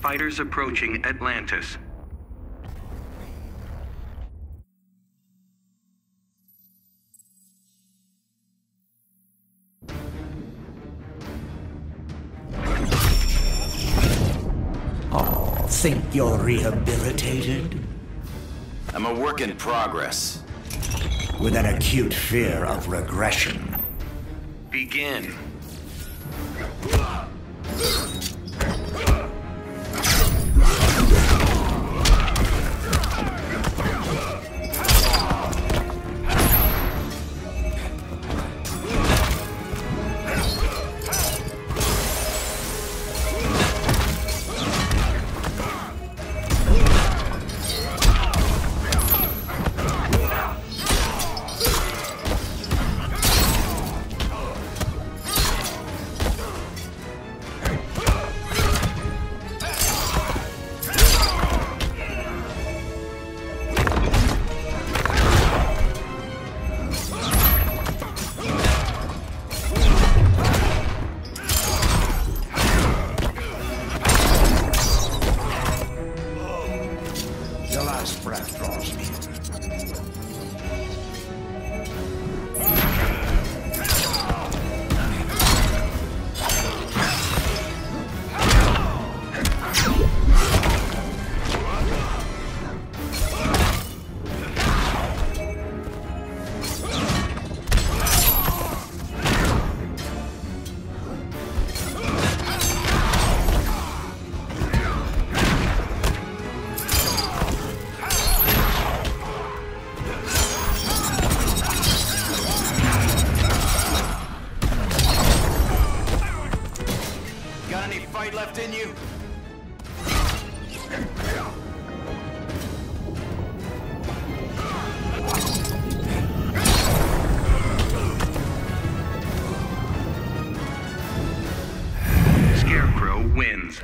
Fighters approaching Atlantis. Oh, think you're rehabilitated? I'm a work in progress. With an acute fear of regression. Begin. Any fight left in you? Scarecrow wins.